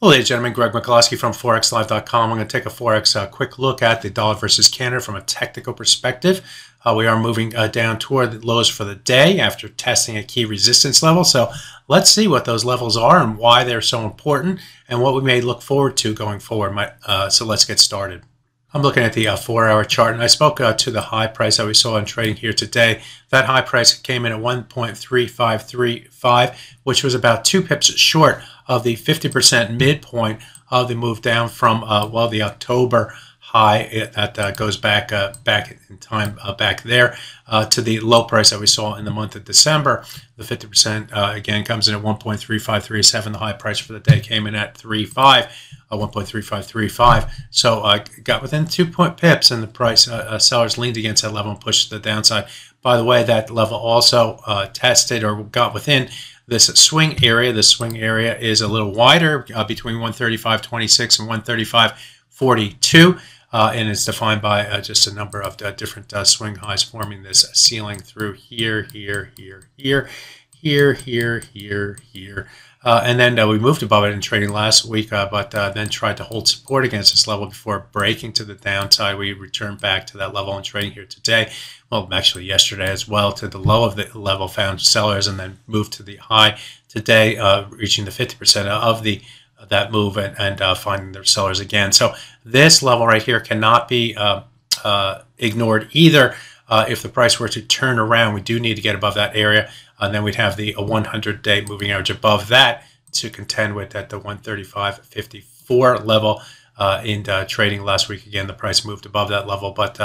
Hello, ladies and gentlemen. Greg Michalowski from ForexLive.com. I'm going to take a Forex uh, quick look at the dollar versus Canada from a technical perspective. Uh, we are moving uh, down toward the lows for the day after testing a key resistance level. So let's see what those levels are and why they're so important and what we may look forward to going forward. My, uh, so let's get started. I'm looking at the uh, four hour chart and I spoke uh, to the high price that we saw in trading here today. That high price came in at 1.3535, which was about two pips short of the 50% midpoint of the move down from, uh, well, the October high it, that uh, goes back uh, back in time uh, back there uh, to the low price that we saw in the month of December. The 50% uh, again comes in at 1.3537. The high price for the day came in at 35, uh, 1.3535. So I got within two point pips, and the price sellers leaned against that level and pushed to the downside. By the way, that level also tested or got within this swing area. The swing area is a little wider between 135.26 and 135.42 uh, and it's defined by uh, just a number of uh, different uh, swing highs forming this ceiling through here, here, here, here, here, here, here, here. Uh, and then uh, we moved above it in trading last week, but then tried to hold support against this level before breaking to the downside. We returned back to that level in trading here today. Well, actually yesterday as well to the low of the level found sellers and then moved to the high today, reaching the 50% of the that move and, and uh, finding their sellers again. So this level right here cannot be uh, uh, ignored either. Uh, if the price were to turn around, we do need to get above that area. And then we'd have the 100-day moving average above that to contend with at the 135.54 level. Uh, in uh, trading last week, again, the price moved above that level, but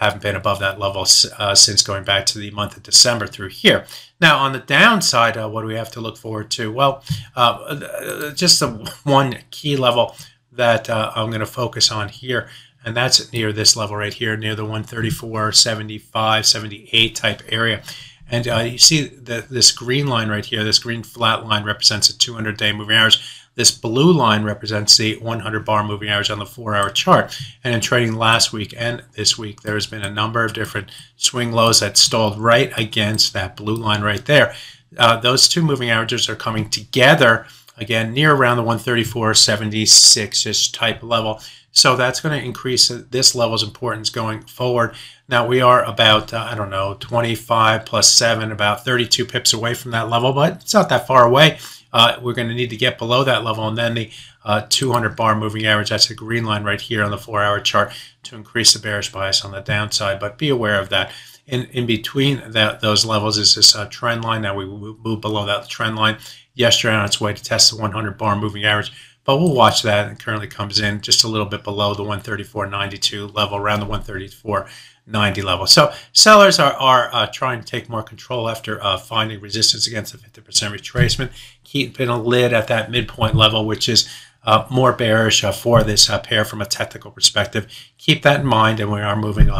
haven't been above that level uh, since going back to the month of December through here. Now, on the downside, uh, what do we have to look forward to? Well, uh, just the one key level that uh, I'm going to focus on here, and that's near this level right here, near the 134, 75, 78 type area. And uh, you see that this green line right here, this green flat line represents a 200-day moving average. This blue line represents the 100 bar moving average on the four hour chart. And in trading last week and this week, there's been a number of different swing lows that stalled right against that blue line right there. Uh, those two moving averages are coming together again near around the 134.76 ish type level. So that's going to increase this level's importance going forward. Now we are about, uh, I don't know, 25 plus 7, about 32 pips away from that level, but it's not that far away uh, we're going to need to get below that level and then the uh, 200 bar moving average, that's a green line right here on the four hour chart to increase the bearish bias on the downside. But be aware of that. In, in between that those levels is this uh, trend line. Now we move below that trend line yesterday on its way to test the 100 bar moving average. But we'll watch that. It currently comes in just a little bit below the 134.92 level, around the 134.90 level. So sellers are, are uh, trying to take more control after uh, finding resistance against the 50% retracement, keeping a lid at that midpoint level, which is uh, more bearish uh, for this uh, pair from a technical perspective. Keep that in mind, and we are moving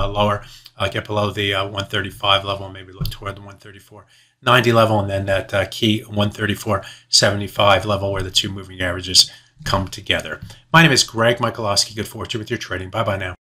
uh, get below the 135 level, maybe look toward the 134. 90 level, and then that key 134.75 level where the two moving averages come together. My name is Greg Michalowski. Good fortune with your trading. Bye bye now.